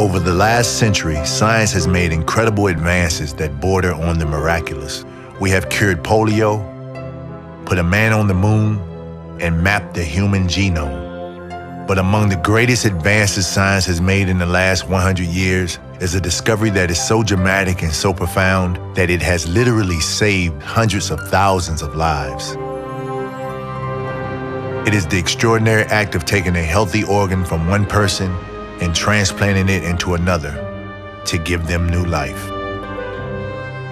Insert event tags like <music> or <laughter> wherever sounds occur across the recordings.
Over the last century, science has made incredible advances that border on the miraculous. We have cured polio, put a man on the moon, and mapped the human genome. But among the greatest advances science has made in the last 100 years is a discovery that is so dramatic and so profound that it has literally saved hundreds of thousands of lives. It is the extraordinary act of taking a healthy organ from one person and transplanting it into another to give them new life.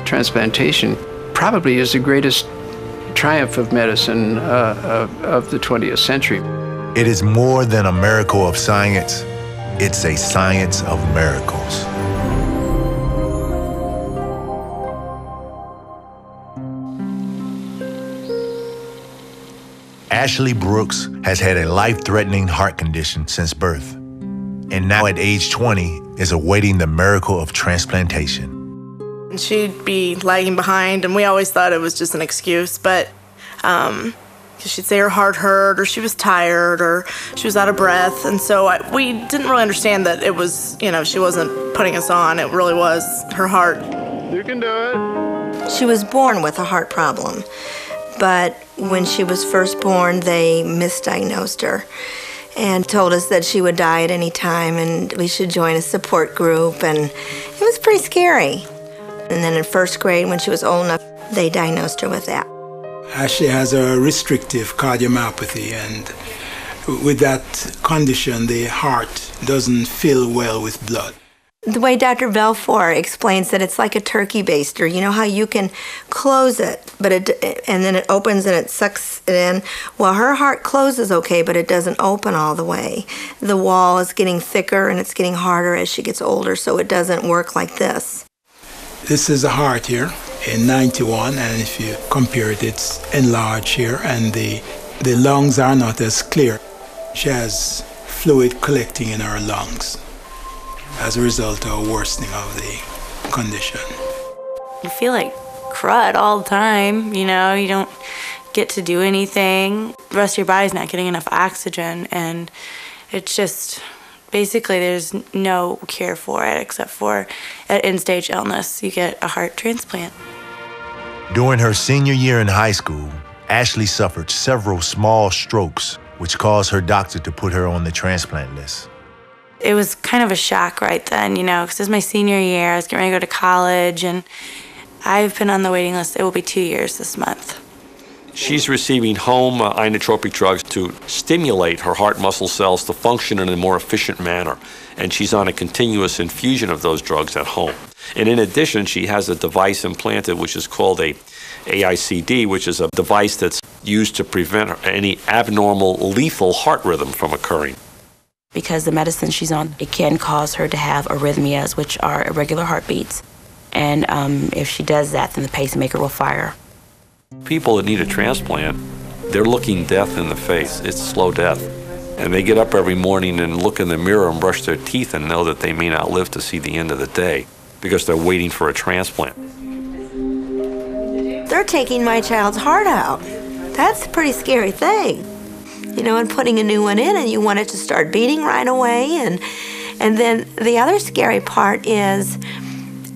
Transplantation probably is the greatest triumph of medicine uh, of, of the 20th century. It is more than a miracle of science, it's a science of miracles. Ashley Brooks has had a life threatening heart condition since birth, and now at age 20 is awaiting the miracle of transplantation. She'd be lagging behind, and we always thought it was just an excuse, but um, she'd say her heart hurt, or she was tired, or she was out of breath, and so I, we didn't really understand that it was, you know, she wasn't putting us on. It really was her heart. You can do it. She was born with a heart problem, but when she was first born, they misdiagnosed her and told us that she would die at any time and we should join a support group, and it was pretty scary. And then in first grade, when she was old enough, they diagnosed her with that. Uh, Ashley has a restrictive cardiomyopathy, and with that condition, the heart doesn't fill well with blood. The way Dr. Balfour explains that it's like a turkey baster. You know how you can close it, but it and then it opens and it sucks it in. Well, her heart closes okay, but it doesn't open all the way. The wall is getting thicker and it's getting harder as she gets older, so it doesn't work like this. This is a heart here in 91, and if you compare it, it's enlarged here, and the the lungs are not as clear. She has fluid collecting in her lungs as a result of a worsening of the condition. You feel like crud all the time, you know, you don't get to do anything. The rest of your body's not getting enough oxygen, and it's just basically there's no cure for it except for at end stage illness, you get a heart transplant. During her senior year in high school, Ashley suffered several small strokes, which caused her doctor to put her on the transplant list. It was kind of a shock right then, you know, because it was my senior year. I was getting ready to go to college, and I've been on the waiting list. It will be two years this month. She's receiving home uh, inotropic drugs to stimulate her heart muscle cells to function in a more efficient manner. And she's on a continuous infusion of those drugs at home. And in addition, she has a device implanted which is called a AICD, which is a device that's used to prevent any abnormal lethal heart rhythm from occurring. Because the medicine she's on, it can cause her to have arrhythmias, which are irregular heartbeats. And um, if she does that, then the pacemaker will fire. People that need a transplant, they're looking death in the face. It's slow death. And they get up every morning and look in the mirror and brush their teeth and know that they may not live to see the end of the day because they're waiting for a transplant. They're taking my child's heart out. That's a pretty scary thing. You know, and putting a new one in and you want it to start beating right away and and then the other scary part is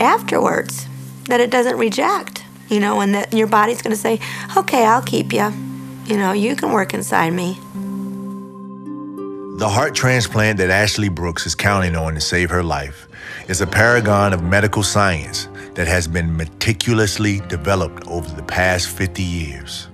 afterwards that it doesn't reject you know, and that your body's going to say, okay, I'll keep you. You know, you can work inside me. The heart transplant that Ashley Brooks is counting on to save her life is a paragon of medical science that has been meticulously developed over the past 50 years.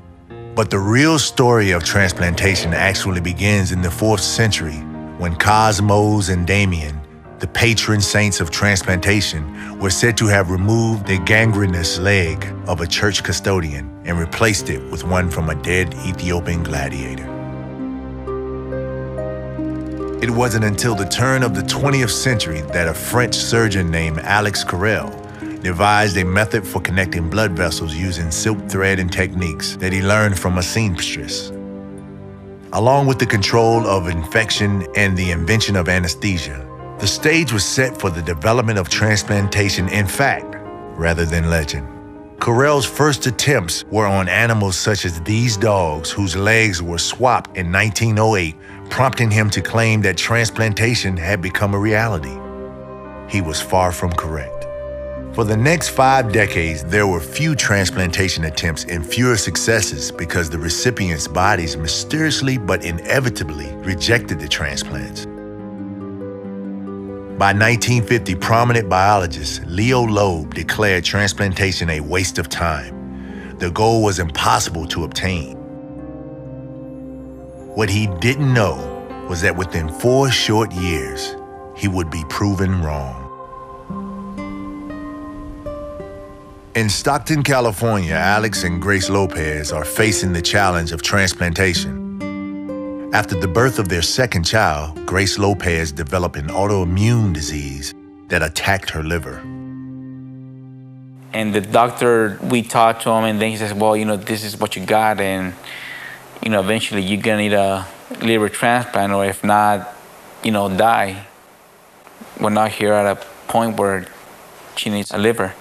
But the real story of transplantation actually begins in the 4th century when Cosmas and Damian the patron saints of transplantation, were said to have removed the gangrenous leg of a church custodian and replaced it with one from a dead Ethiopian gladiator. It wasn't until the turn of the 20th century that a French surgeon named Alex Carrel devised a method for connecting blood vessels using silk thread and techniques that he learned from a seamstress. Along with the control of infection and the invention of anesthesia, the stage was set for the development of transplantation in fact, rather than legend. Carrel's first attempts were on animals such as these dogs, whose legs were swapped in 1908, prompting him to claim that transplantation had become a reality. he was far from correct. For the next five decades, there were few transplantation attempts and fewer successes because the recipients' bodies mysteriously but inevitably rejected the transplants. By 1950, prominent biologist Leo Loeb declared transplantation a waste of time. The goal was impossible to obtain. What he didn't know was that within four short years, he would be proven wrong. In Stockton, California, Alex and Grace Lopez are facing the challenge of transplantation. After the birth of their second child, Grace Lopez developed an autoimmune disease that attacked her liver. And the doctor, we talked to him, and then he says, Well, you know, this is what you got, and, you know, eventually you're gonna need a liver transplant, or if not, you know, die. We're not here at a point where she needs a liver.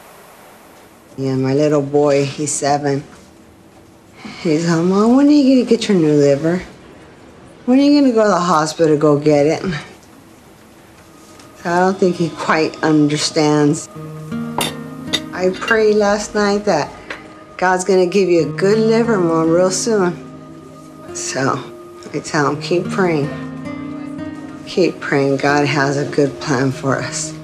Yeah, my little boy, he's seven. He's like, Mom, when are you gonna get your new liver? When are you gonna go to the hospital to go get it? I don't think he quite understands. I prayed last night that God's gonna give you a good liver, Mom, real soon. So I tell him, keep praying. Keep praying. God has a good plan for us.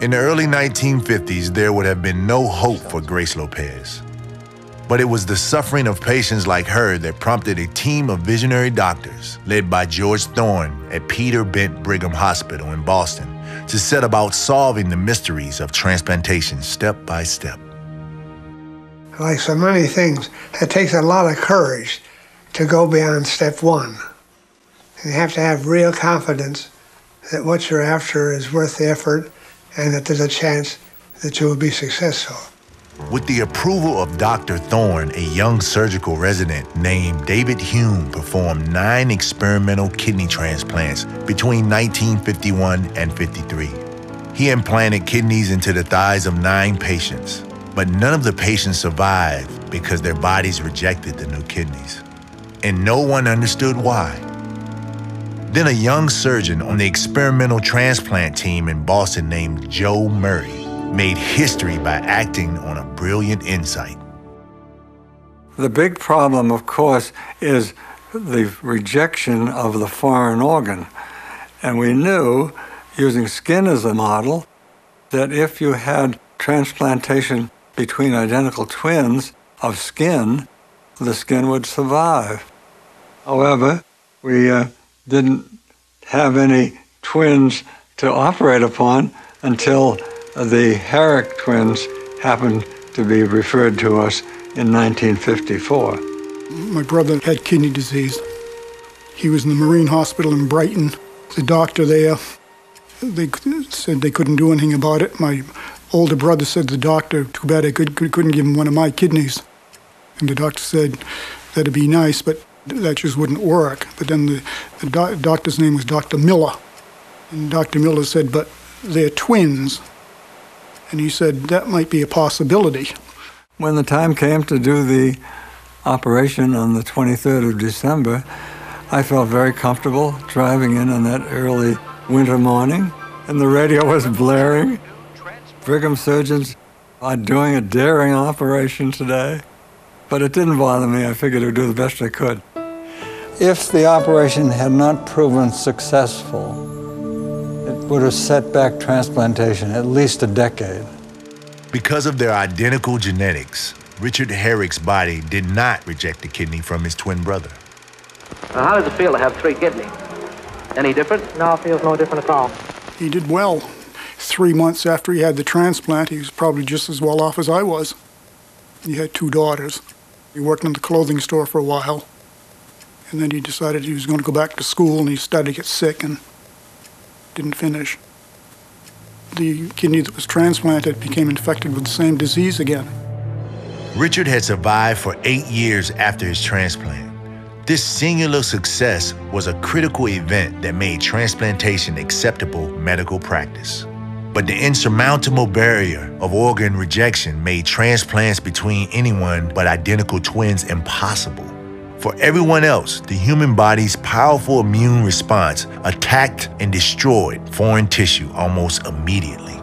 In the early 1950s, there would have been no hope for Grace Lopez. But it was the suffering of patients like her that prompted a team of visionary doctors, led by George Thorn at Peter Bent Brigham Hospital in Boston, to set about solving the mysteries of transplantation step by step. Like so many things, it takes a lot of courage to go beyond step one. You have to have real confidence that what you're after is worth the effort and that there's a chance that you will be successful. With the approval of Dr. Thorn, a young surgical resident named David Hume performed nine experimental kidney transplants between 1951 and 53. He implanted kidneys into the thighs of nine patients, but none of the patients survived because their bodies rejected the new kidneys. And no one understood why. Then a young surgeon on the experimental transplant team in Boston named Joe Murray made history by acting on a brilliant insight. The big problem, of course, is the rejection of the foreign organ. And we knew, using skin as a model, that if you had transplantation between identical twins of skin, the skin would survive. However, we uh, didn't have any twins to operate upon until the Herrick twins happened to be referred to us in 1954. My brother had kidney disease. He was in the Marine Hospital in Brighton. The doctor there, they said they couldn't do anything about it. My older brother said to the doctor, too bad I could, couldn't give him one of my kidneys. And the doctor said, that'd be nice, but that just wouldn't work. But then the, the doc- doctor's name was Dr. Miller. And Dr. Miller said, but they're twins. And he said that might be a possibility. When the time came to do the operation on the 23rd of December, I felt very comfortable driving in on that early winter morning, and the radio was blaring. Brigham surgeons are doing a daring operation today. But it didn't bother me. I figured I would do the best I could. If the operation had not proven successful, it would have set back transplantation at least a decade. Because of their identical genetics, Richard Herrick's body did not reject the kidney from his twin brother. Now, how does it feel to have three kidneys? Any different? No, it feels no different at all. He did well. Three months after he had the transplant, he was probably just as well off as I was. He had two daughters. He worked in the clothing store for a while. And then he decided he was going to go back to school and he started to get sick and didn't finish. The kidney that was transplanted became infected with the same disease again. Richard had survived for eight years after his transplant. This singular success was a critical event that made transplantation acceptable medical practice. But the insurmountable barrier of organ rejection made transplants between anyone but identical twins impossible. For everyone else, the human body's powerful immune response attacked and destroyed foreign tissue almost immediately.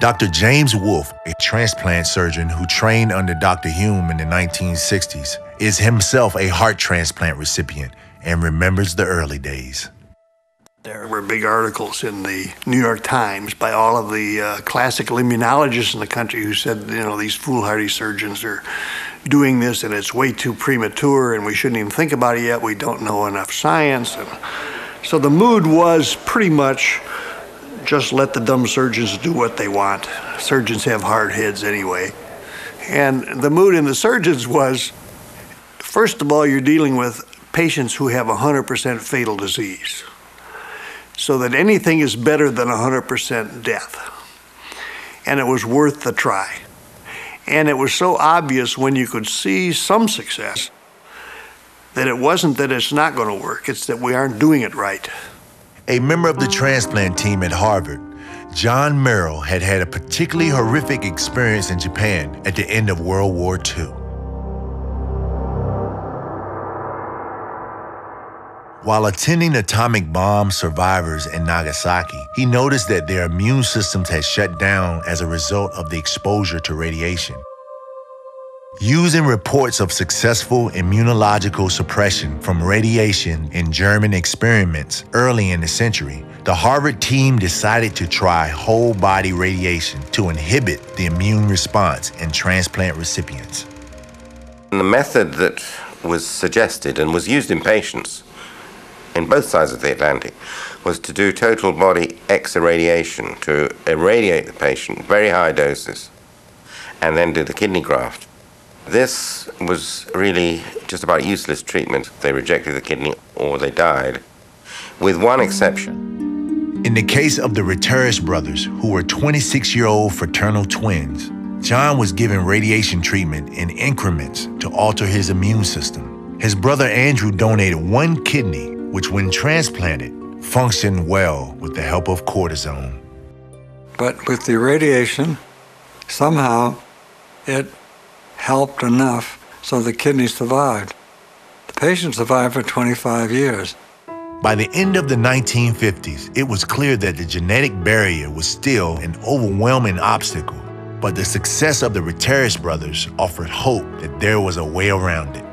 Dr. James Wolfe, a transplant surgeon who trained under Dr. Hume in the 1960s, is himself a heart transplant recipient and remembers the early days. There were big articles in the New York Times by all of the uh, classical immunologists in the country who said, you know, these foolhardy surgeons are doing this and it's way too premature and we shouldn't even think about it yet. We don't know enough science. And so the mood was pretty much just let the dumb surgeons do what they want. Surgeons have hard heads anyway. And the mood in the surgeons was first of all, you're dealing with patients who have 100% fatal disease so that anything is better than 100% death. And it was worth the try. And it was so obvious when you could see some success that it wasn't that it's not going to work, it's that we aren't doing it right. A member of the transplant team at Harvard, John Merrill had had a particularly horrific experience in Japan at the end of World War II. While attending atomic bomb survivors in Nagasaki, he noticed that their immune systems had shut down as a result of the exposure to radiation. Using reports of successful immunological suppression from radiation in German experiments early in the century, the Harvard team decided to try whole body radiation to inhibit the immune response in transplant recipients. The method that was suggested and was used in patients in both sides of the Atlantic was to do total body X irradiation, to irradiate the patient, very high doses, and then do the kidney graft. This was really just about useless treatment. They rejected the kidney or they died, with one exception. In the case of the Riteris brothers, who were 26 year old fraternal twins, John was given radiation treatment in increments to alter his immune system. His brother Andrew donated one kidney which, when transplanted, functioned well with the help of cortisone. But with the radiation, somehow it helped enough so the kidney survived. The patient survived for 25 years. By the end of the 1950s, it was clear that the genetic barrier was still an overwhelming obstacle, but the success of the Riteris brothers offered hope that there was a way around it.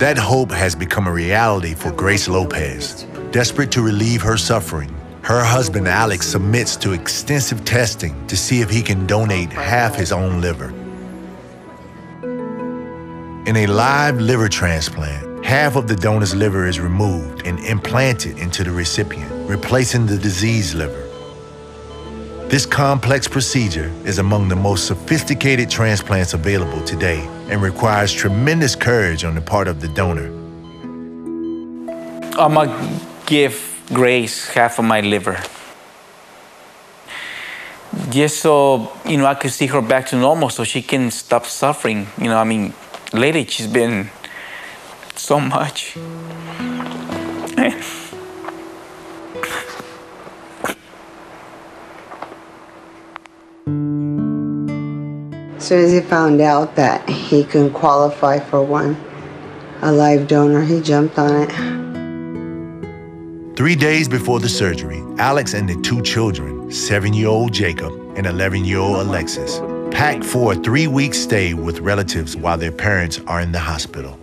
That hope has become a reality for Grace Lopez. Desperate to relieve her suffering, her husband Alex submits to extensive testing to see if he can donate half his own liver. In a live liver transplant, half of the donor's liver is removed and implanted into the recipient, replacing the diseased liver. This complex procedure is among the most sophisticated transplants available today and requires tremendous courage on the part of the donor. I'm gonna give Grace half of my liver. Just so, you know, I could see her back to normal so she can stop suffering. You know, I mean, lately she's been so much. <laughs> soon as he found out that he can qualify for one, a live donor, he jumped on it. Three days before the surgery, Alex and the two children, seven year old Jacob and 11 year old Alexis, packed for a three week stay with relatives while their parents are in the hospital.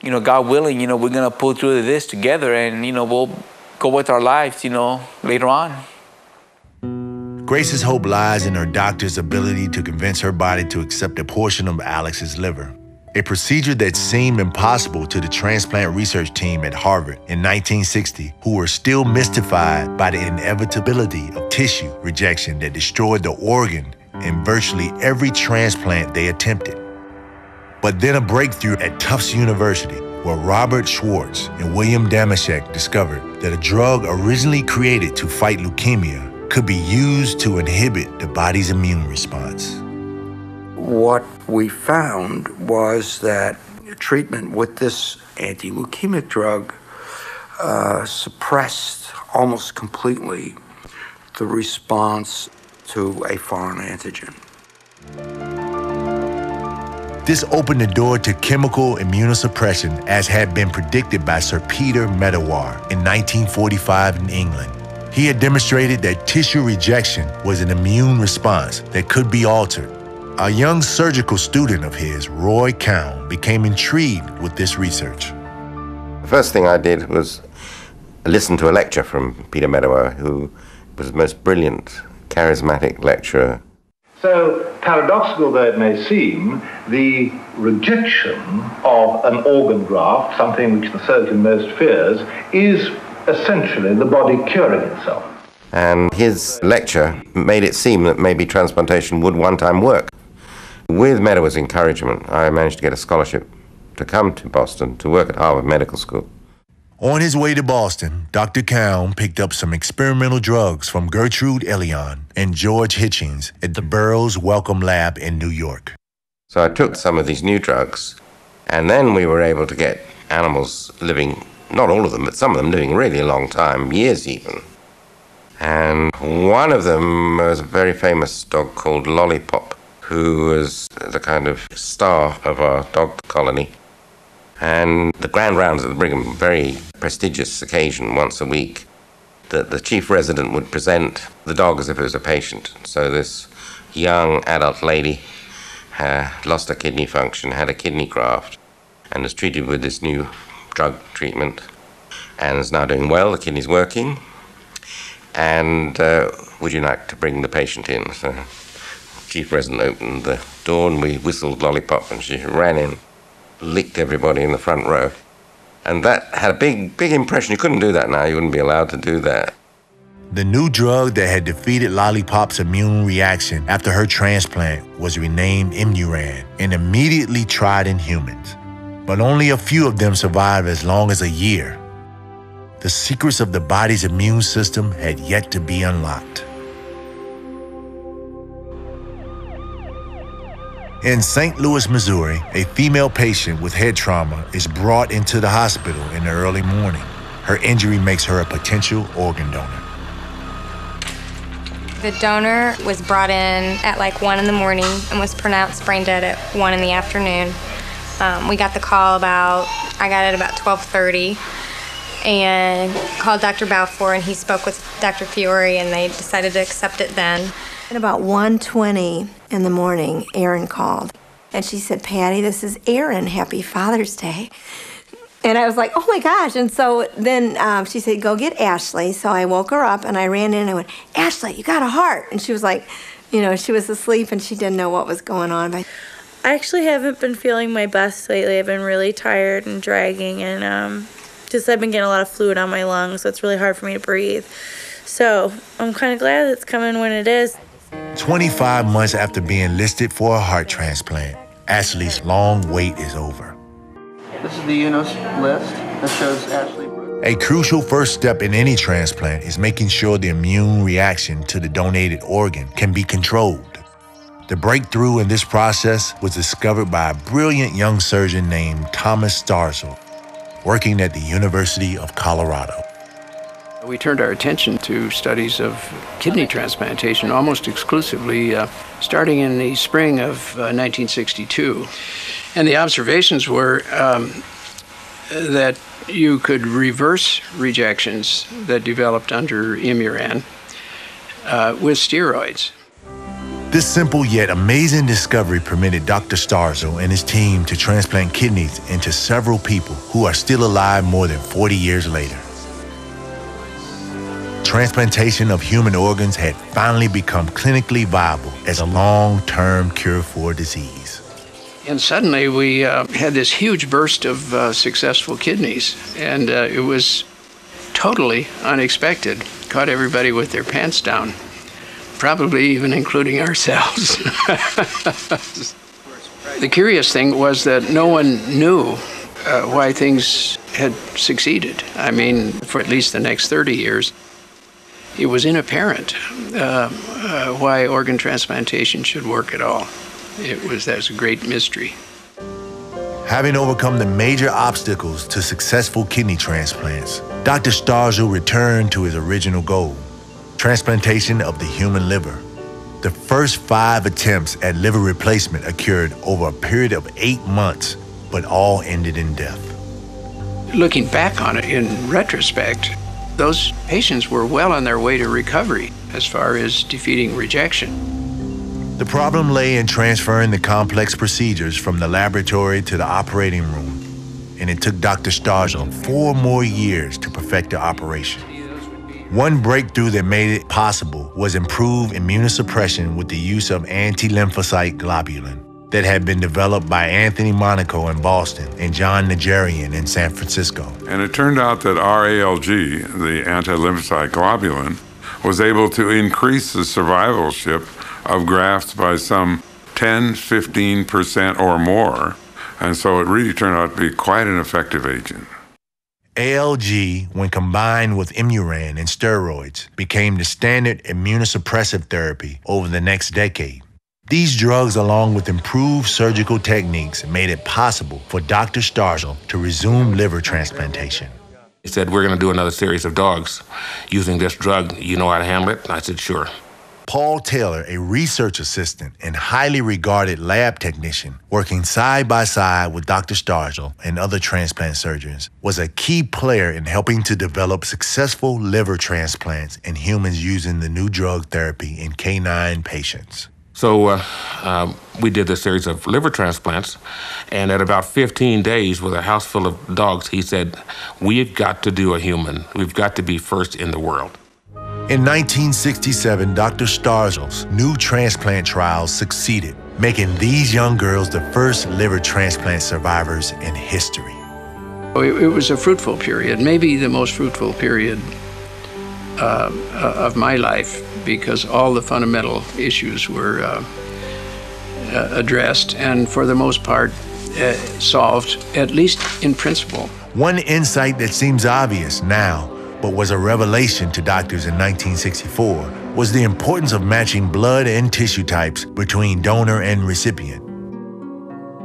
You know, God willing, you know, we're gonna pull through this together and, you know, we'll go with our lives, you know, later on. Grace's hope lies in her doctor's ability to convince her body to accept a portion of Alex's liver, a procedure that seemed impossible to the transplant research team at Harvard in 1960, who were still mystified by the inevitability of tissue rejection that destroyed the organ in virtually every transplant they attempted. But then a breakthrough at Tufts University, where Robert Schwartz and William Dameshek discovered that a drug originally created to fight leukemia could be used to inhibit the body's immune response. What we found was that treatment with this anti leukemic drug uh, suppressed almost completely the response to a foreign antigen. This opened the door to chemical immunosuppression as had been predicted by Sir Peter Medawar in 1945 in England. He had demonstrated that tissue rejection was an immune response that could be altered. A young surgical student of his, Roy Calne, became intrigued with this research. The first thing I did was listen to a lecture from Peter Medawar, who was the most brilliant, charismatic lecturer so, paradoxical though it may seem, the rejection of an organ graft, something which the surgeon most fears, is essentially the body curing itself. And his lecture made it seem that maybe transplantation would one time work. With Medawar's encouragement, I managed to get a scholarship to come to Boston to work at Harvard Medical School. On his way to Boston, Dr. Calne picked up some experimental drugs from Gertrude Elion and George Hitchings at the Burroughs Wellcome Lab in New York. So I took some of these new drugs, and then we were able to get animals living, not all of them, but some of them living really a long time, years even. And one of them was a very famous dog called Lollipop, who was the kind of star of our dog colony. And the grand rounds at the Brigham, very prestigious occasion once a week, that the chief resident would present the dog as if it was a patient. So this young adult lady uh, lost her kidney function, had a kidney graft, and was treated with this new drug treatment, and is now doing well. The kidney's working. And uh, would you like to bring the patient in? So, chief resident opened the door, and we whistled lollipop, and she ran in licked everybody in the front row. And that had a big, big impression. You couldn't do that now. You wouldn't be allowed to do that. The new drug that had defeated Lollipop's immune reaction after her transplant was renamed Imuran and immediately tried in humans. But only a few of them survived as long as a year. The secrets of the body's immune system had yet to be unlocked. In St. Louis, Missouri, a female patient with head trauma is brought into the hospital in the early morning. Her injury makes her a potential organ donor. The donor was brought in at like 1 in the morning and was pronounced brain dead at 1 in the afternoon. Um, we got the call about, I got it about 1230 and called Dr. Balfour and he spoke with Dr. Fiore and they decided to accept it then. At about 1.20 in the morning, Erin called. And she said, Patty, this is Erin. Happy Father's Day. And I was like, oh my gosh. And so then um, she said, go get Ashley. So I woke her up and I ran in and I went, Ashley, you got a heart. And she was like, you know, she was asleep and she didn't know what was going on. But I actually haven't been feeling my best lately. I've been really tired and dragging and um, just I've been getting a lot of fluid on my lungs. So it's really hard for me to breathe. So I'm kind of glad it's coming when it is. 25 months after being listed for a heart transplant, Ashley's long wait is over. This is the UNOS list that shows Ashley. A crucial first step in any transplant is making sure the immune reaction to the donated organ can be controlled. The breakthrough in this process was discovered by a brilliant young surgeon named Thomas Starzl, working at the University of Colorado. We turned our attention to studies of kidney transplantation almost exclusively uh, starting in the spring of uh, 1962. And the observations were um, that you could reverse rejections that developed under Imuran uh, with steroids. This simple yet amazing discovery permitted Dr. Starzl and his team to transplant kidneys into several people who are still alive more than 40 years later transplantation of human organs had finally become clinically viable as a long term cure for disease. And suddenly we uh, had this huge burst of uh, successful kidneys, and uh, it was totally unexpected. Caught everybody with their pants down, probably even including ourselves. <laughs> the curious thing was that no one knew uh, why things had succeeded. I mean, for at least the next 30 years it was inapparent uh, uh, why organ transplantation should work at all. It was that's a great mystery. Having overcome the major obstacles to successful kidney transplants, Dr. Starzl returned to his original goal transplantation of the human liver. The first five attempts at liver replacement occurred over a period of eight months, but all ended in death. Looking back on it in retrospect, those patients were well on their way to recovery as far as defeating rejection. The problem lay in transferring the complex procedures from the laboratory to the operating room, and it took Dr. Starzl four more years to perfect the operation. One breakthrough that made it possible was improved immunosuppression with the use of anti-lymphocyte globulin that had been developed by Anthony Monaco in Boston and John Najarian in San Francisco. And it turned out that RALG, the anti-lymphocyte globulin, was able to increase the survivalship of grafts by some 10, 15% or more. And so it really turned out to be quite an effective agent. ALG, when combined with Imuran and steroids, became the standard immunosuppressive therapy over the next decade. These drugs, along with improved surgical techniques, made it possible for Dr. Starzl to resume liver transplantation. He said, We're going to do another series of dogs using this drug. You know how to handle it? I said, Sure. Paul Taylor, a research assistant and highly regarded lab technician working side by side with Dr. Starzl and other transplant surgeons, was a key player in helping to develop successful liver transplants in humans using the new drug therapy in canine patients. So uh, um, we did a series of liver transplants, and at about 15 days, with a house full of dogs, he said, "We've got to do a human. We've got to be first in the world." In 1967, Dr. Starzl's new transplant trials succeeded, making these young girls the first liver transplant survivors in history. It was a fruitful period, maybe the most fruitful period uh, of my life because all the fundamental issues were uh, uh, addressed and, for the most part, uh, solved, at least in principle. One insight that seems obvious now, but was a revelation to doctors in 1964, was the importance of matching blood and tissue types between donor and recipient.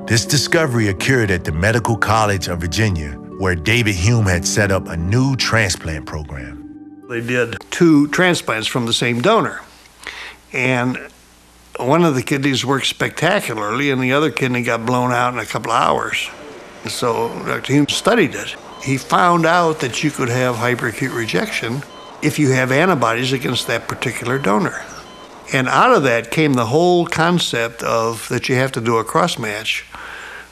This discovery occurred at the Medical College of Virginia, where David Hume had set up a new transplant program. They did two transplants from the same donor. And one of the kidneys worked spectacularly, and the other kidney got blown out in a couple of hours. So Dr. Hume studied it. He found out that you could have hyperacute rejection if you have antibodies against that particular donor. And out of that came the whole concept of that you have to do a cross match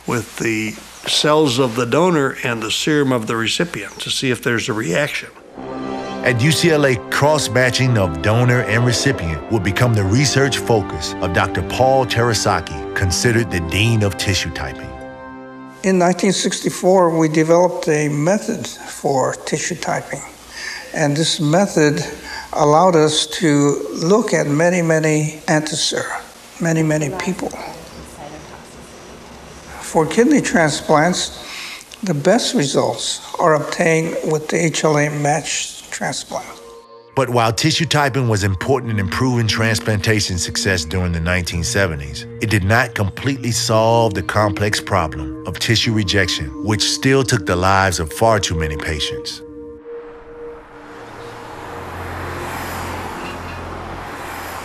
with the cells of the donor and the serum of the recipient to see if there's a reaction. At UCLA, cross-matching of donor and recipient would become the research focus of Dr. Paul Terasaki, considered the dean of tissue typing. In 1964, we developed a method for tissue typing. And this method allowed us to look at many, many antisera, many, many people. For kidney transplants, the best results are obtained with the HLA matched transplant. But while tissue typing was important in improving transplantation success during the 1970s, it did not completely solve the complex problem of tissue rejection, which still took the lives of far too many patients.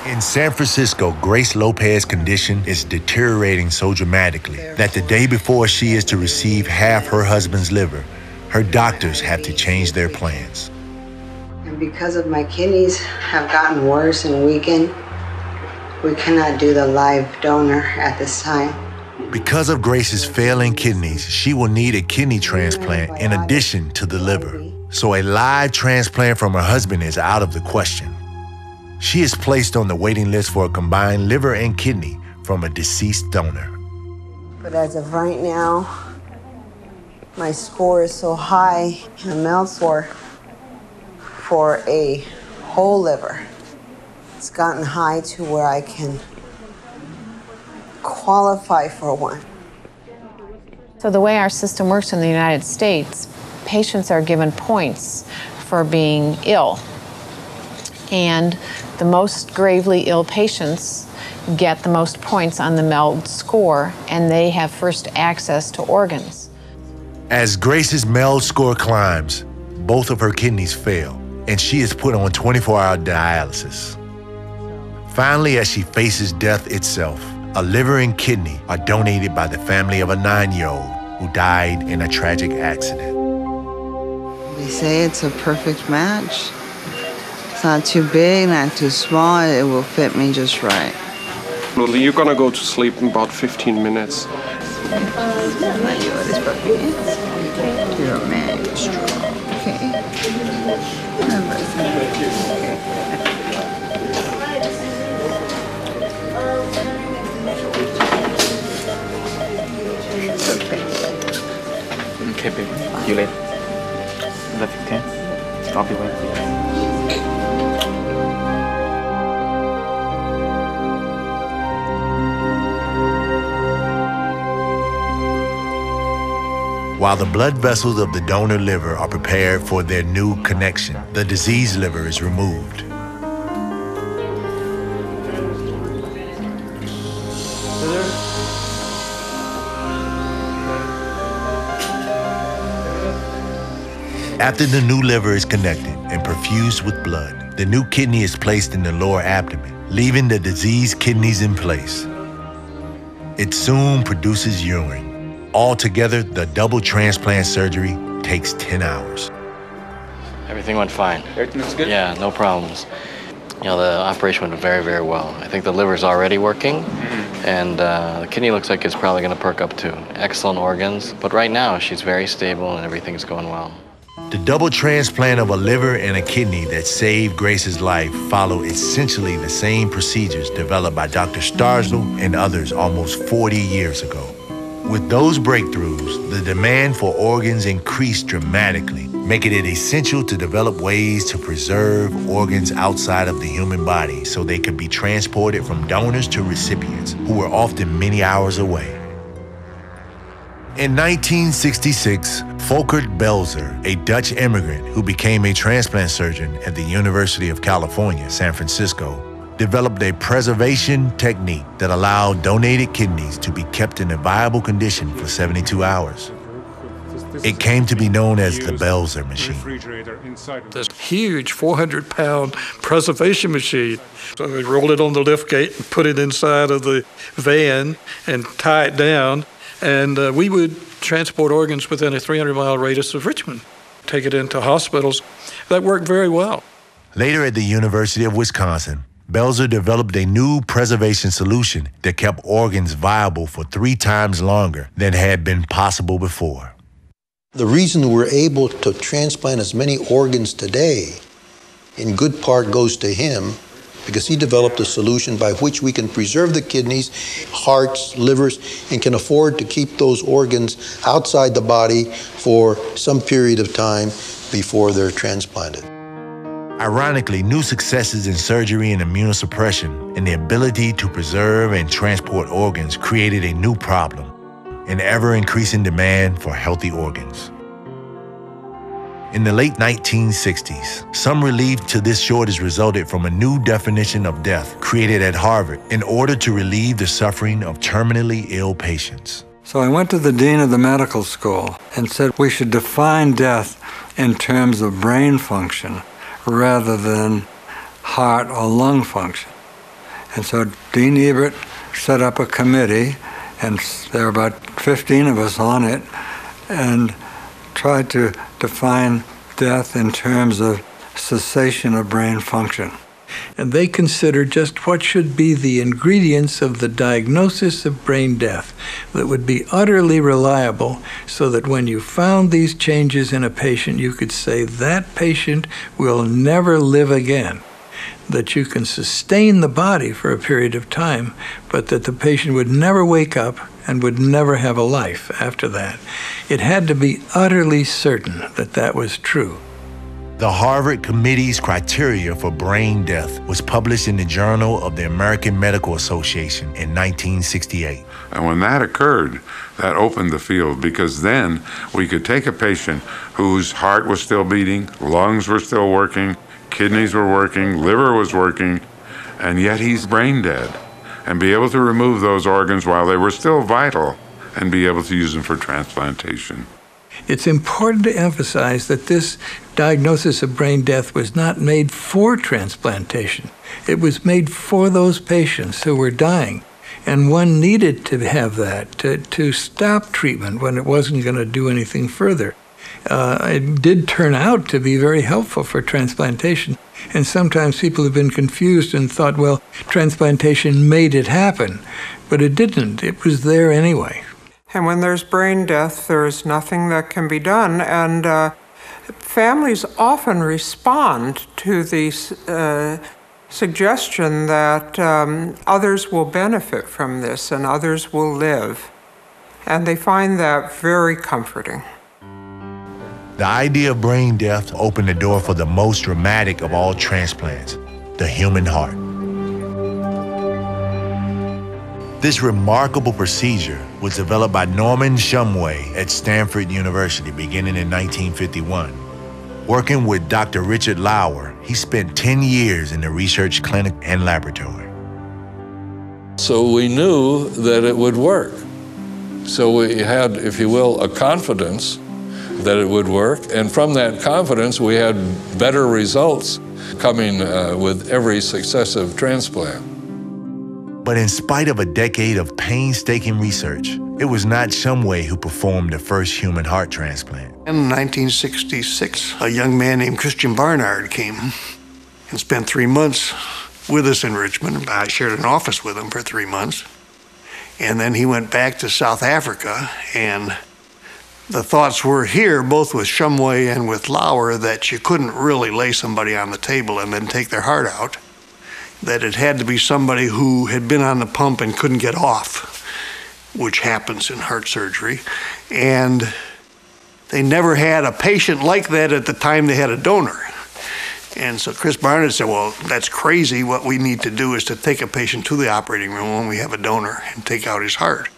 In San Francisco, Grace Lopez's condition is deteriorating so dramatically that the day before she is to receive half her husband's liver, her doctors have to change their plans. And because of my kidneys have gotten worse and weakened, we cannot do the live donor at this time. Because of Grace's failing kidneys, she will need a kidney transplant in addition to the liver. So a live transplant from her husband is out of the question. She is placed on the waiting list for a combined liver and kidney from a deceased donor. But as of right now, my score is so high MELD score for a whole liver. It's gotten high to where I can qualify for one. So, the way our system works in the United States, patients are given points for being ill. And the most gravely ill patients get the most points on the MELD score, and they have first access to organs. As Grace's MELD score climbs, both of her kidneys fail, and she is put on 24 hour dialysis. Finally, as she faces death itself, a liver and kidney are donated by the family of a nine year old who died in a tragic accident. They say it's a perfect match. It's not too big, not too small. It will fit me just right. Well, you're gonna go to sleep in about 15 minutes. You're a man, you're strong. Okay. Okay, baby. You late. 11:15. I'll be waiting for you. While the blood vessels of the donor liver are prepared for their new connection, the diseased liver is removed. After the new liver is connected and perfused with blood, the new kidney is placed in the lower abdomen, leaving the diseased kidneys in place. It soon produces urine. Altogether, the double transplant surgery takes 10 hours. Everything went fine. Everything looks good? Yeah, no problems. You know, the operation went very, very well. I think the liver's already working, and uh, the kidney looks like it's probably going to perk up too. Excellent organs, but right now she's very stable and everything's going well. The double transplant of a liver and a kidney that saved Grace's life follow essentially the same procedures developed by Dr. Starzl and others almost 40 years ago. With those breakthroughs, the demand for organs increased dramatically, making it essential to develop ways to preserve organs outside of the human body so they could be transported from donors to recipients who were often many hours away. In 1966, Folkert Belzer, a Dutch immigrant who became a transplant surgeon at the University of California, San Francisco, developed a preservation technique that allowed donated kidneys to be kept in a viable condition for 72 hours. It came to be known as the Belzer machine. This huge 400 pound preservation machine. So we rolled it on the lift gate and put it inside of the van and tie it down. And uh, we would transport organs within a 300 mile radius of Richmond, take it into hospitals. That worked very well. Later at the University of Wisconsin, Belzer developed a new preservation solution that kept organs viable for three times longer than had been possible before. The reason we're able to transplant as many organs today, in good part, goes to him because he developed a solution by which we can preserve the kidneys, hearts, livers, and can afford to keep those organs outside the body for some period of time before they're transplanted. Ironically, new successes in surgery and immunosuppression and the ability to preserve and transport organs created a new problem an ever increasing demand for healthy organs. In the late 1960s, some relief to this shortage resulted from a new definition of death created at Harvard in order to relieve the suffering of terminally ill patients. So I went to the dean of the medical school and said we should define death in terms of brain function rather than heart or lung function. And so Dean Ebert set up a committee, and there were about 15 of us on it, and tried to define death in terms of cessation of brain function. And they considered just what should be the ingredients of the diagnosis of brain death that would be utterly reliable so that when you found these changes in a patient, you could say that patient will never live again. That you can sustain the body for a period of time, but that the patient would never wake up and would never have a life after that. It had to be utterly certain that that was true. The Harvard Committee's criteria for brain death was published in the Journal of the American Medical Association in 1968. And when that occurred, that opened the field because then we could take a patient whose heart was still beating, lungs were still working, kidneys were working, liver was working, and yet he's brain dead, and be able to remove those organs while they were still vital and be able to use them for transplantation. It's important to emphasize that this diagnosis of brain death was not made for transplantation. It was made for those patients who were dying. And one needed to have that to, to stop treatment when it wasn't going to do anything further. Uh, it did turn out to be very helpful for transplantation. And sometimes people have been confused and thought, well, transplantation made it happen. But it didn't, it was there anyway. And when there's brain death, there is nothing that can be done. And uh, families often respond to the uh, suggestion that um, others will benefit from this and others will live. And they find that very comforting. The idea of brain death opened the door for the most dramatic of all transplants, the human heart. This remarkable procedure was developed by Norman Shumway at Stanford University beginning in 1951. Working with Dr. Richard Lower, he spent 10 years in the research clinic and laboratory. So we knew that it would work. So we had, if you will, a confidence that it would work. And from that confidence, we had better results coming uh, with every successive transplant. But in spite of a decade of painstaking research, it was not Shumway who performed the first human heart transplant. In 1966, a young man named Christian Barnard came and spent three months with us in Richmond. I shared an office with him for three months. And then he went back to South Africa and the thoughts were here, both with Shumway and with Lower, that you couldn't really lay somebody on the table and then take their heart out. That it had to be somebody who had been on the pump and couldn't get off, which happens in heart surgery. And they never had a patient like that at the time they had a donor. And so Chris Barnard said, Well, that's crazy. What we need to do is to take a patient to the operating room when we have a donor and take out his heart.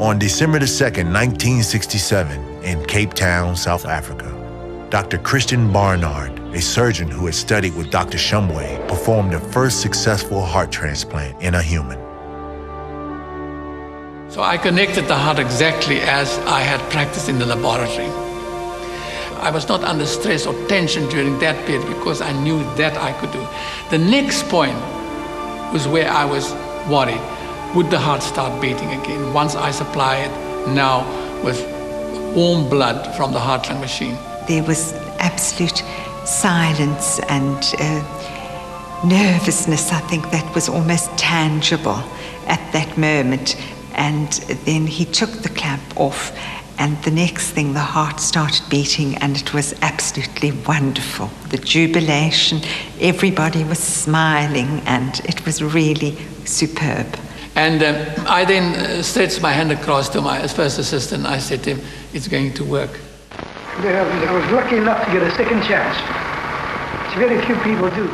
On December 2nd, 1967, in Cape Town, South Africa, Dr. Christian Barnard, a surgeon who had studied with Dr. Shumway, performed the first successful heart transplant in a human. So I connected the heart exactly as I had practiced in the laboratory. I was not under stress or tension during that period because I knew that I could do. The next point was where I was worried would the heart start beating again once I supply it now with warm blood from the heart lung machine? There was absolute silence and uh, nervousness, I think, that was almost tangible at that moment. And then he took the clamp off, and the next thing, the heart started beating, and it was absolutely wonderful. The jubilation, everybody was smiling, and it was really superb. And um, I then uh, stretched my hand across to my first assistant. I said to him, It's going to work. I was lucky enough to get a second chance. It's very few people do.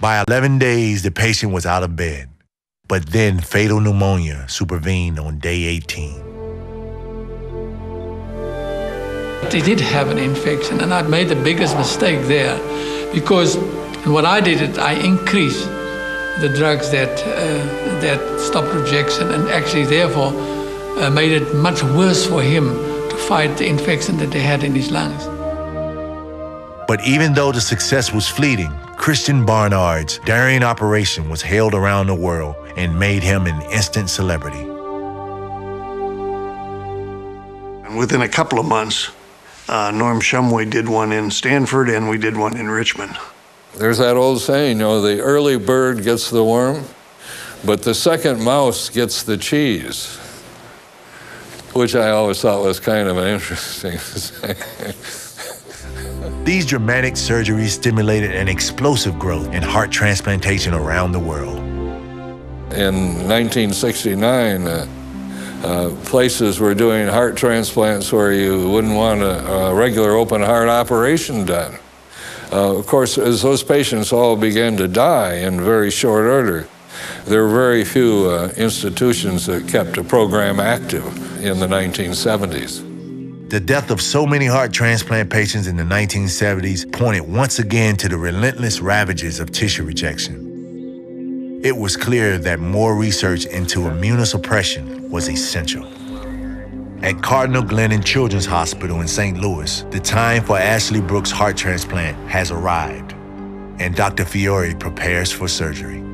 By 11 days, the patient was out of bed. But then fatal pneumonia supervened on day 18. He did have an infection, and I'd made the biggest mistake there because what I did, is I increased the drugs that, uh, that stopped rejection and actually, therefore, uh, made it much worse for him to fight the infection that they had in his lungs. But even though the success was fleeting, Christian Barnard's daring operation was hailed around the world and made him an instant celebrity. And within a couple of months, uh, Norm Shumway did one in Stanford and we did one in Richmond. There's that old saying, you know, the early bird gets the worm, but the second mouse gets the cheese, which I always thought was kind of an interesting <laughs> thing. These dramatic surgeries stimulated an explosive growth in heart transplantation around the world. In 1969, uh, uh, places were doing heart transplants where you wouldn't want a, a regular open heart operation done. Uh, of course, as those patients all began to die in very short order, there were very few uh, institutions that kept a program active in the 1970s. The death of so many heart transplant patients in the 1970s pointed once again to the relentless ravages of tissue rejection. It was clear that more research into immunosuppression was essential. At Cardinal Glennon Children's Hospital in St. Louis, the time for Ashley Brooks' heart transplant has arrived, and Dr. Fiore prepares for surgery.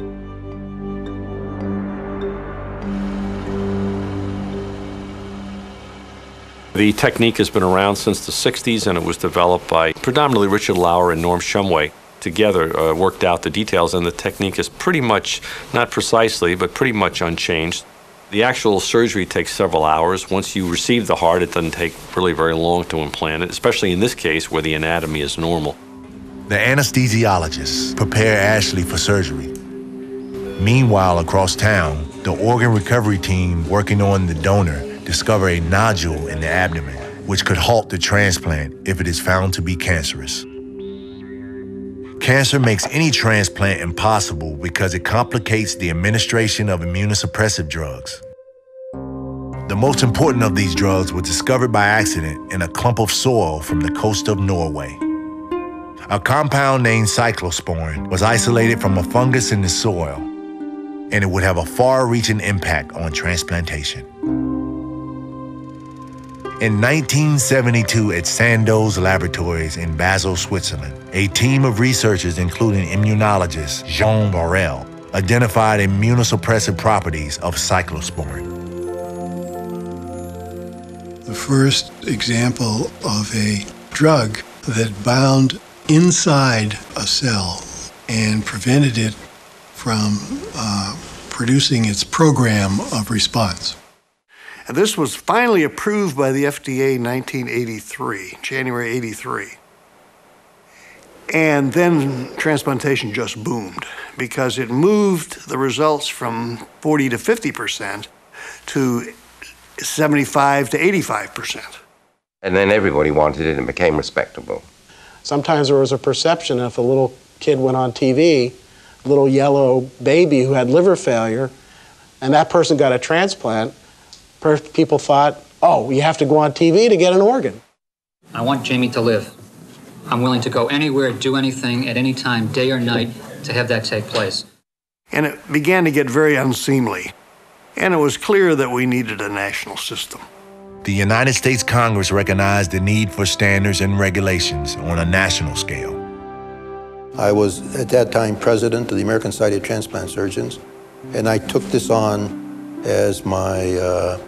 The technique has been around since the 60s and it was developed by predominantly Richard Lower and Norm Shumway. Together, uh, worked out the details, and the technique is pretty much, not precisely, but pretty much unchanged. The actual surgery takes several hours. Once you receive the heart, it doesn't take really very long to implant it, especially in this case where the anatomy is normal. The anesthesiologists prepare Ashley for surgery. Meanwhile, across town, the organ recovery team working on the donor discover a nodule in the abdomen, which could halt the transplant if it is found to be cancerous. Cancer makes any transplant impossible because it complicates the administration of immunosuppressive drugs. The most important of these drugs was discovered by accident in a clump of soil from the coast of Norway. A compound named cyclosporin was isolated from a fungus in the soil, and it would have a far reaching impact on transplantation. In 1972, at Sandoz Laboratories in Basel, Switzerland, a team of researchers, including immunologist Jean Borel, identified immunosuppressive properties of cyclosporin. The first example of a drug that bound inside a cell and prevented it from uh, producing its program of response. And this was finally approved by the FDA in 1983, January 83. And then transplantation just boomed because it moved the results from 40 to 50% to 75 to 85%. And then everybody wanted it and became respectable. Sometimes there was a perception if a little kid went on TV, a little yellow baby who had liver failure, and that person got a transplant, people thought, oh, you have to go on TV to get an organ. I want Jamie to live. I'm willing to go anywhere, do anything, at any time, day or night, to have that take place. And it began to get very unseemly. And it was clear that we needed a national system. The United States Congress recognized the need for standards and regulations on a national scale. I was at that time president of the American Society of Transplant Surgeons, and I took this on as my uh,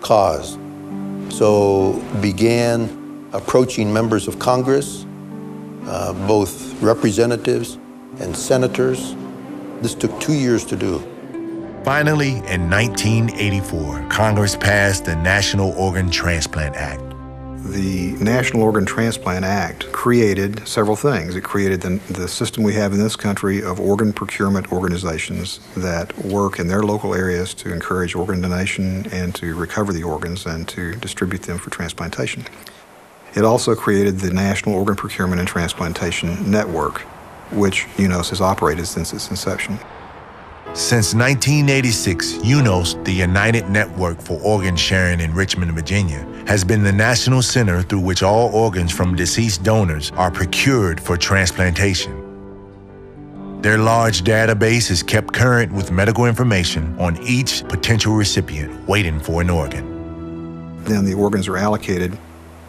cause. So began approaching members of Congress, uh, both representatives and senators. This took two years to do. Finally, in 1984, Congress passed the National Organ Transplant Act. The National Organ Transplant Act created several things. It created the, the system we have in this country of organ procurement organizations that work in their local areas to encourage organ donation and to recover the organs and to distribute them for transplantation. It also created the National Organ Procurement and Transplantation Network, which UNOS has operated since its inception. Since 1986, UNOS, the United Network for Organ Sharing in Richmond, Virginia, has been the national center through which all organs from deceased donors are procured for transplantation. Their large database is kept current with medical information on each potential recipient waiting for an organ. Then the organs are allocated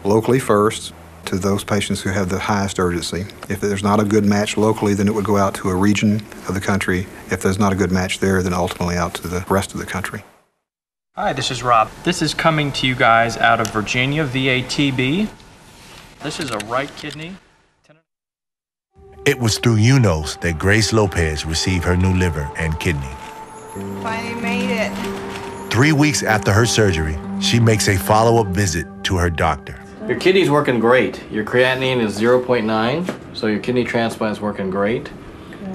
locally first to those patients who have the highest urgency. If there's not a good match locally, then it would go out to a region of the country. If there's not a good match there, then ultimately out to the rest of the country. Hi, this is Rob. This is coming to you guys out of Virginia VATB. This is a right kidney. It was through UNOS that Grace Lopez received her new liver and kidney. Finally made it. Three weeks after her surgery, she makes a follow up visit to her doctor. Your kidney's working great. Your creatinine is 0.9, so your kidney transplant's working great.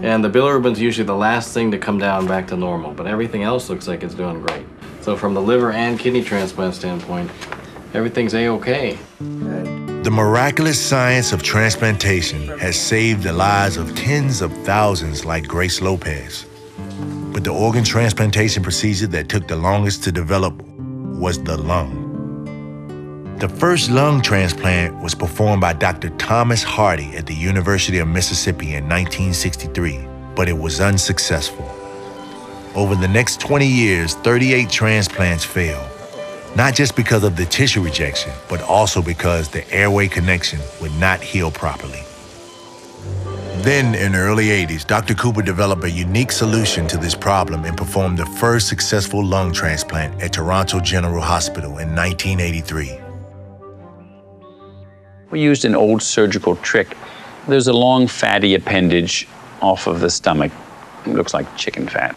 And the bilirubin's usually the last thing to come down back to normal, but everything else looks like it's doing great. So from the liver and kidney transplant standpoint, everything's a-okay. The miraculous science of transplantation has saved the lives of tens of thousands like Grace Lopez. But the organ transplantation procedure that took the longest to develop was the lung. The first lung transplant was performed by Dr. Thomas Hardy at the University of Mississippi in 1963, but it was unsuccessful. Over the next 20 years, 38 transplants failed. not just because of the tissue rejection, but also because the airway connection would not heal properly. Then, in the early 80s, Dr. Cooper developed a unique solution to this problem and performed the first successful lung transplant at Toronto General Hospital in 1983. We used an old surgical trick. There's a long fatty appendage off of the stomach. It looks like chicken fat.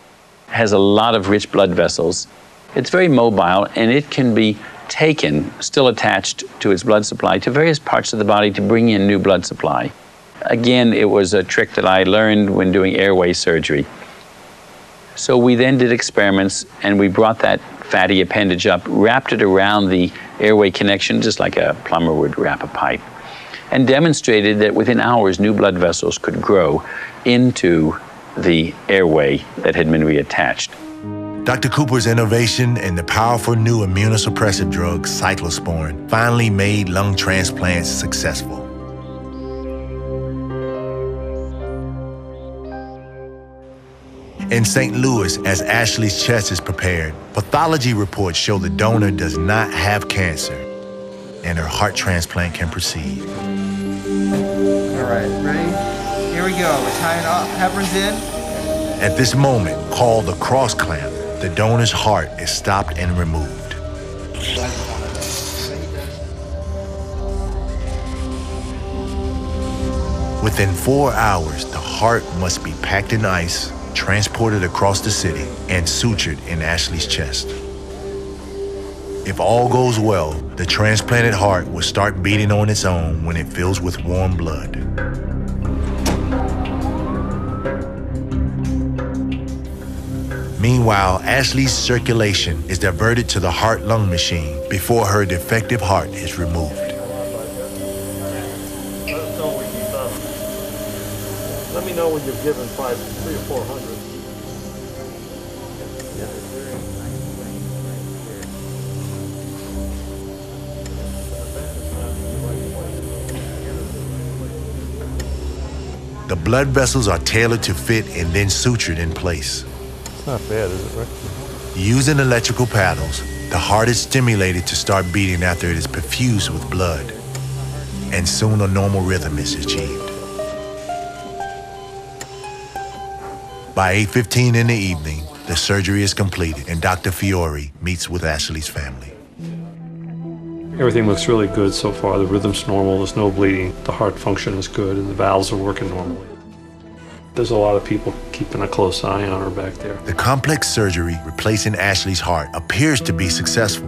It has a lot of rich blood vessels. It's very mobile and it can be taken, still attached to its blood supply, to various parts of the body to bring in new blood supply. Again, it was a trick that I learned when doing airway surgery. So we then did experiments and we brought that fatty appendage up, wrapped it around the airway connection, just like a plumber would wrap a pipe, and demonstrated that within hours new blood vessels could grow into the airway that had been reattached. Dr. Cooper's innovation and the powerful new immunosuppressive drug cyclosporin finally made lung transplants successful. In St. Louis, as Ashley's chest is prepared, pathology reports show the donor does not have cancer and her heart transplant can proceed. All right, ready? Here we go. We're tying off Heparin's in. At this moment, called the cross clamp, the donor's heart is stopped and removed. Within four hours, the heart must be packed in ice transported across the city, and sutured in Ashley's chest. If all goes well, the transplanted heart will start beating on its own when it fills with warm blood. Meanwhile, Ashley's circulation is diverted to the heart lung machine before her defective heart is removed. Let me know when you've given five, three or four hundred. The blood vessels are tailored to fit and then sutured in place. It's not bad, is it, Rick? Using electrical paddles, the heart is stimulated to start beating after it is perfused with blood. And soon a normal rhythm is achieved. By 8.15 in the evening, the surgery is completed and Dr. Fiore meets with Ashley's family. Everything looks really good so far. The rhythm's normal, there's no bleeding, the heart function is good, and the valves are working normally. There's a lot of people keeping a close eye on her back there. The complex surgery replacing Ashley's heart appears to be successful.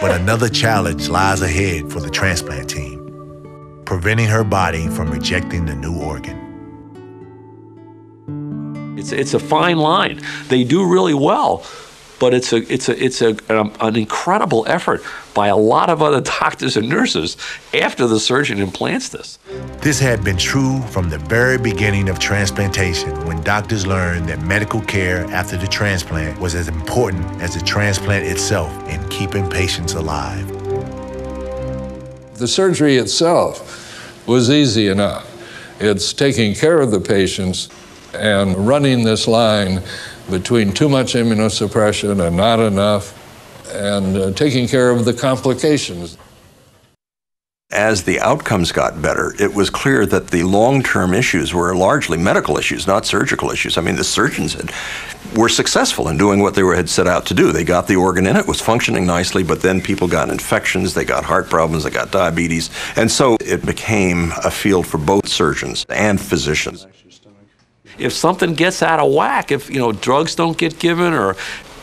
But another challenge lies ahead for the transplant team, preventing her body from rejecting the new organ. It's, it's a fine line. They do really well, but it's a it's a it's a um, an incredible effort by a lot of other <laughs> doctors and nurses after the surgeon implants this. This had been true from the very beginning of transplantation when doctors learned that medical care after the transplant was as important as the transplant itself in keeping patients alive. The surgery itself was easy enough. It's taking care of the patients and running this line between too much immunosuppression and not enough, and uh, taking care of the complications. As the outcomes got better, it was clear that the long-term issues were largely medical issues, not surgical issues. I mean, the surgeons had, were successful in doing what they were, had set out to do. They got the organ in, it was functioning nicely, but then people got infections, they got heart problems, they got diabetes, and so it became a field for both surgeons and physicians if something gets out of whack, if you know drugs don't get given or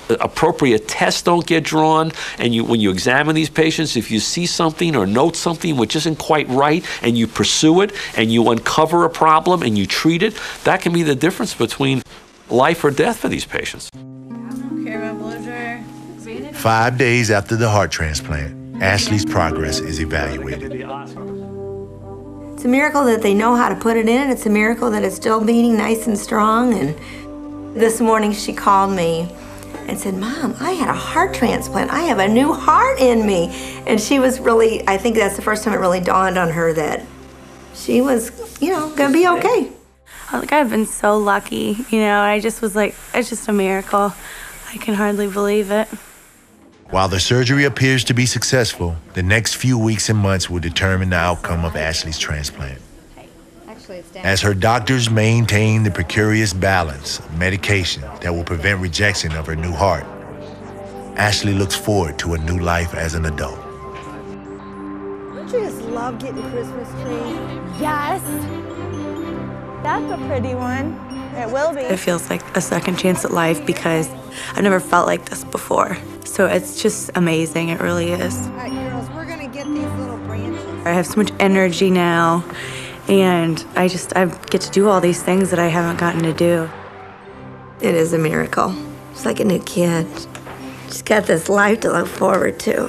uh, appropriate tests don't get drawn, and you when you examine these patients, if you see something or note something which isn't quite right, and you pursue it and you uncover a problem and you treat it, that can be the difference between life or death for these patients. Five days after the heart transplant, Ashley's progress is evaluated. It's a miracle that they know how to put it in. It's a miracle that it's still beating nice and strong. And this morning she called me and said, Mom, I had a heart transplant. I have a new heart in me. And she was really, I think that's the first time it really dawned on her that she was, you know, gonna be okay. Uh, like, I've been so lucky, you know, I just was like, it's just a miracle. I can hardly believe it. While the surgery appears to be successful, the next few weeks and months will determine the outcome of Ashley's transplant. As her doctors maintain the precarious balance of medication that will prevent rejection of her new heart, Ashley looks forward to a new life as an adult. Don't you just love getting Christmas trees? Yes. That's a pretty one. It will be. It feels like a second chance at life because I've never felt like this before. So it's just amazing. It really is. All right, girls, we're gonna get these little branches. I have so much energy now, and I just I get to do all these things that I haven't gotten to do. It is a miracle. It's like a new kid. She's got this life to look forward to.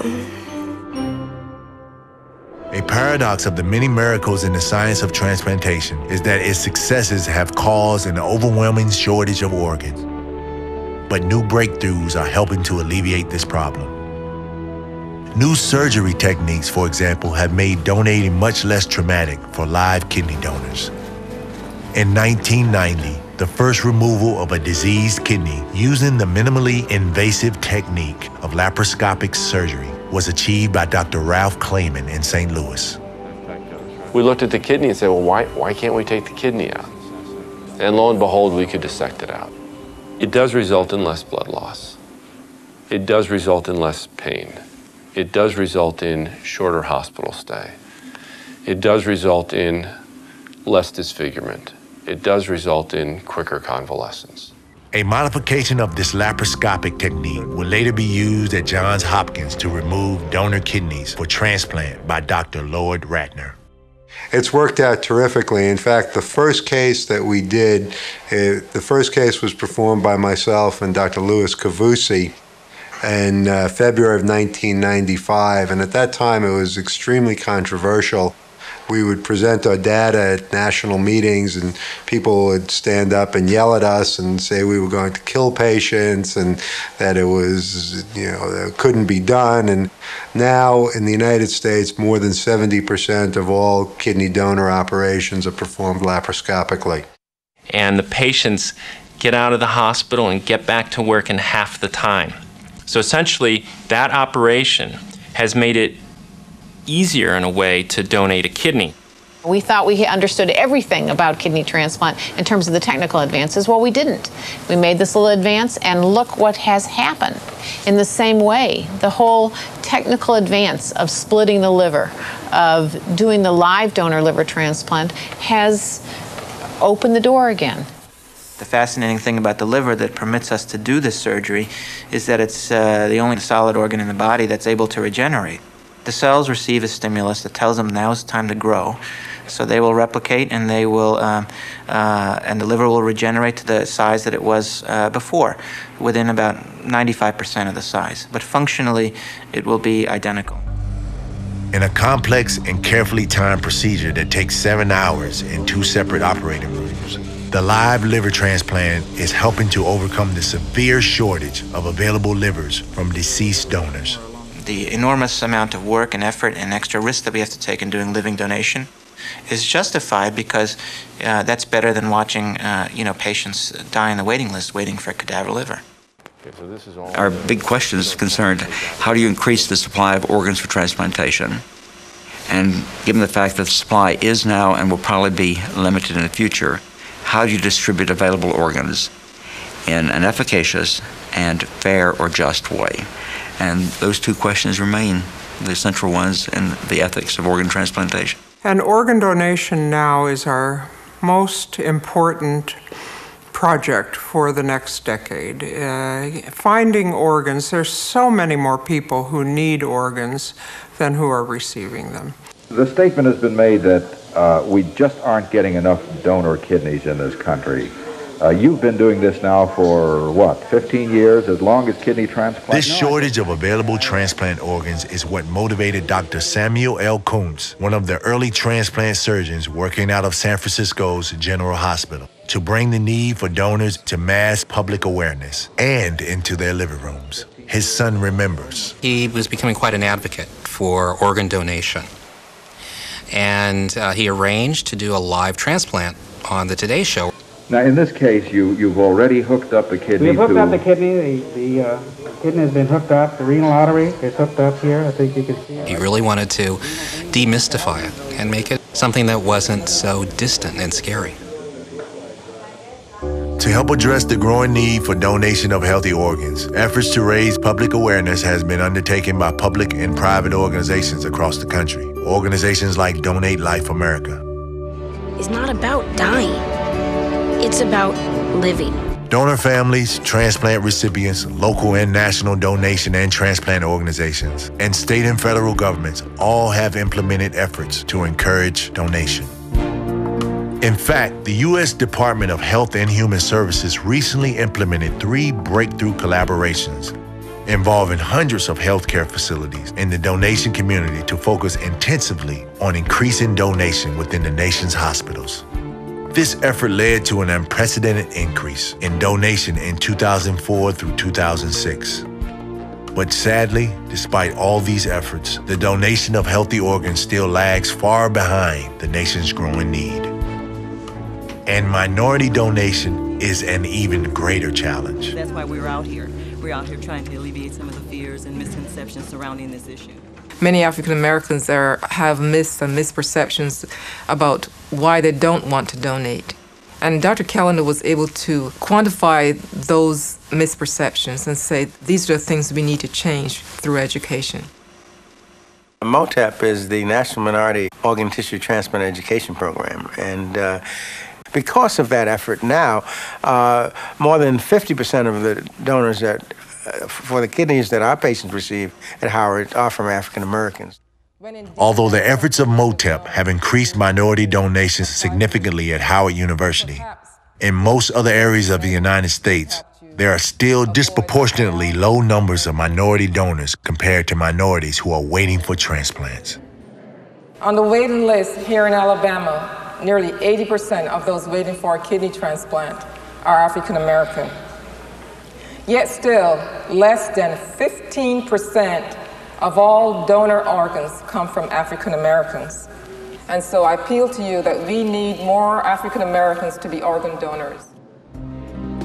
A paradox of the many miracles in the science of transplantation is that its successes have caused an overwhelming shortage of organs. But new breakthroughs are helping to alleviate this problem. New surgery techniques, for example, have made donating much less traumatic for live kidney donors. In 1990, the first removal of a diseased kidney using the minimally invasive technique of laparoscopic surgery was achieved by Dr. Ralph Clayman in St. Louis. We looked at the kidney and said, well, why, why can't we take the kidney out? And lo and behold, we could dissect it out. It does result in less blood loss. It does result in less pain. It does result in shorter hospital stay. It does result in less disfigurement. It does result in quicker convalescence. A modification of this laparoscopic technique would later be used at Johns Hopkins to remove donor kidneys for transplant by Dr. Lloyd Ratner. It's worked out terrifically. In fact, the first case that we did, uh, the first case was performed by myself and Dr. Louis Kavoussi in uh, February of 1995. And at that time, it was extremely controversial we would present our data at national meetings and people would stand up and yell at us and say we were going to kill patients and that it was you know that it couldn't be done. And now in the United States more than 70% of all kidney donor operations are performed laparoscopically. And the patients get out of the hospital and get back to work in half the time. So essentially that operation has made it easier in a way to donate a kidney. We thought we understood everything about kidney transplant in terms of the technical advances. Well, we didn't. We made this little advance, and look what has happened. In the same way, the whole technical advance of splitting the liver, of doing the live donor liver transplant, has opened the door again. The fascinating thing about the liver that permits us to do this surgery is that it's uh, the only solid organ in the body that's able to regenerate. The cells receive a stimulus that tells them now it's time to grow. So they will replicate and they will, um, uh, and the liver will regenerate to the size that it was uh, before, within about 95% of the size. But functionally, it will be identical. In a complex and carefully timed procedure that takes seven hours in two separate operating rooms, the live liver transplant is helping to overcome the severe shortage of available livers from deceased donors the enormous amount of work and effort and extra risk that we have to take in doing living donation is justified because uh, that's better than watching uh, you know patients die in the waiting list waiting for a cadaver liver. Our big question is concerned how do you increase the supply of organs for transplantation? And given the fact that the supply is now and will probably be limited in the future, how do you distribute available organs in an efficacious and fair or just way? And those two questions remain the central ones in the ethics of organ transplantation. And organ donation now is our most important project for the next decade. Uh, finding organs, there's so many more people who need organs than who are receiving them. The statement has been made that uh, we just aren't getting enough donor kidneys in this country. Uh, you've been doing this now for what, 15 years, as long as kidney transplant? This shortage of available transplant organs is what motivated Dr. Samuel L. Kountz, one of the early transplant surgeons working out of San Francisco's General Hospital, to bring the need for donors to mass public awareness and into their living rooms. His son remembers. He was becoming quite an advocate for organ donation. And uh, he arranged to do a live transplant on the Today Show. Now, in this case, you, you've already hooked up the kidney We've hooked to... up the kidney. The, the uh, kidney has been hooked up. The renal artery is hooked up here. I think you can see it. He really wanted to demystify it and make it something that wasn't so distant and scary. To help address the growing need for donation of healthy organs, efforts to raise public awareness has been undertaken by public and private organizations across the country. Organizations like Donate Life America. It's not about dying. It's about living. Donor families, transplant recipients, local and national donation and transplant organizations, and state and federal governments all have implemented efforts to encourage donation. In fact, the U.S. Department of Health and Human Services recently implemented three breakthrough collaborations involving hundreds of healthcare facilities in the donation community to focus intensively on increasing donation within the nation's hospitals. This effort led to an unprecedented increase in donation in 2004 through 2006. But sadly, despite all these efforts, the donation of healthy organs still lags far behind the nation's growing need. And minority donation is an even greater challenge. That's why we're out here. We're out here trying to alleviate some of the fears and misconceptions surrounding this issue. Many African Americans have myths and misperceptions about why they don't want to donate. And Dr. Callender was able to quantify those misperceptions and say these are the things we need to change through education. MOTEP is the National Minority Organ Tissue Transplant Education Program. And uh, because of that effort now, uh, more than 50% of the donors that, for the kidneys that our patients receive at Howard are from African Americans. Although the efforts of MOTEP have increased minority donations significantly at Howard University, in most other areas of the United States, there are still disproportionately low numbers of minority donors compared to minorities who are waiting for transplants. On the waiting list here in Alabama, nearly 80% of those waiting for a kidney transplant are African American. Yet still, less than 15% of all donor organs come from African Americans. And so I appeal to you that we need more African Americans to be organ donors.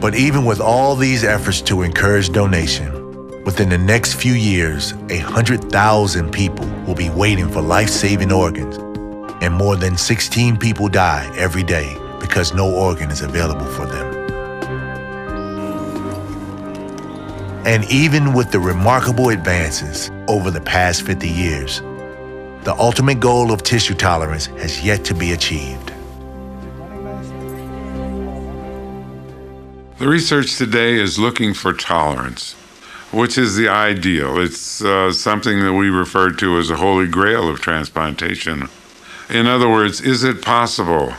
But even with all these efforts to encourage donation, within the next few years, 100,000 people will be waiting for life saving organs, and more than 16 people die every day because no organ is available for them. And even with the remarkable advances over the past 50 years, the ultimate goal of tissue tolerance has yet to be achieved. The research today is looking for tolerance, which is the ideal. It's uh, something that we refer to as a holy grail of transplantation. In other words, is it possible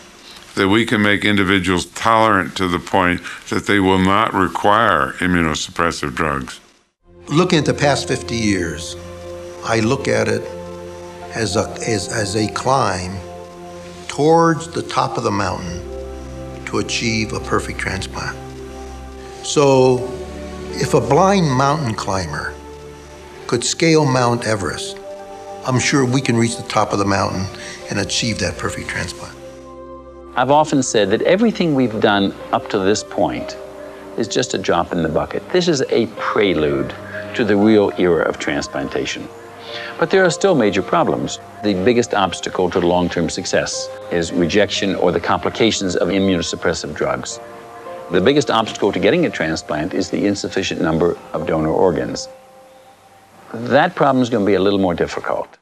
that we can make individuals tolerant to the point that they will not require immunosuppressive drugs? Looking at the past 50 years, I look at it as a, as, as a climb towards the top of the mountain to achieve a perfect transplant. So, if a blind mountain climber could scale Mount Everest, I'm sure we can reach the top of the mountain and achieve that perfect transplant. I've often said that everything we've done up to this point is just a drop in the bucket. This is a prelude to the real era of transplantation. But there are still major problems. The biggest obstacle to long term success is rejection or the complications of immunosuppressive drugs. The biggest obstacle to getting a transplant is the insufficient number of donor organs. That problem is going to be a little more difficult.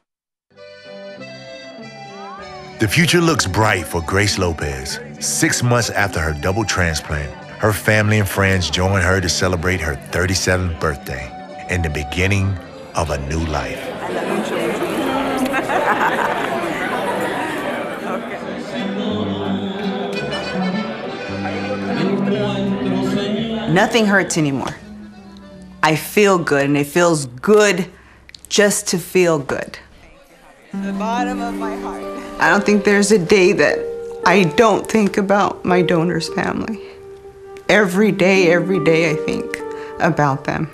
The future looks bright for Grace Lopez. Six months after her double transplant, her family and friends join her to celebrate her 37th birthday and the beginning of a new life. Nothing hurts anymore. I feel good, and it feels good just to feel good. The bottom of my heart. I don't think there's a day that I don't think about my donor's family. Every day, every day, I think about them.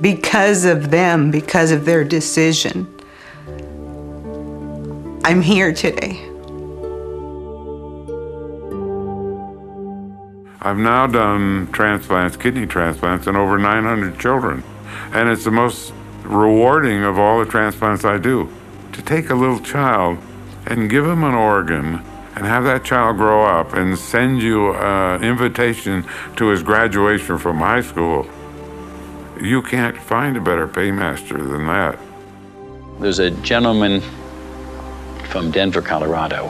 Because of them, because of their decision, I'm here today. I've now done transplants, kidney transplants, in over 900 children. And it's the most rewarding of all the transplants I do to take a little child and give him an organ and have that child grow up and send you an invitation to his graduation from high school. You can't find a better paymaster than that. There's a gentleman from Denver, Colorado,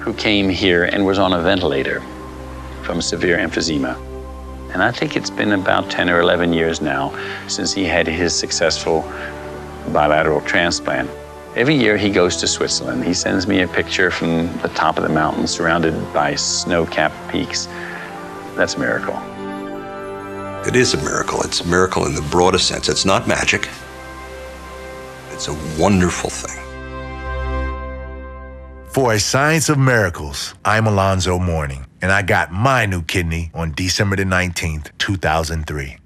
who came here and was on a ventilator from severe emphysema. And I think it's been about 10 or 11 years now since he had his successful bilateral transplant. Every year he goes to Switzerland. He sends me a picture from the top of the mountain surrounded by snow-capped peaks. That's a miracle. It is a miracle. It's a miracle in the broadest sense. It's not magic. It's a wonderful thing. For a science of miracles, I'm Alonzo Mourning, and I got my new kidney on December the 19th, 2003.